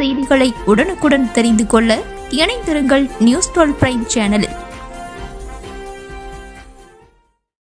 செய்திகளை உடனுக்குடன் தெரிந்து கொள்ள இணைந்திருங்கள் நியூஸ் டுவெல் பிரைம் சேனலில்.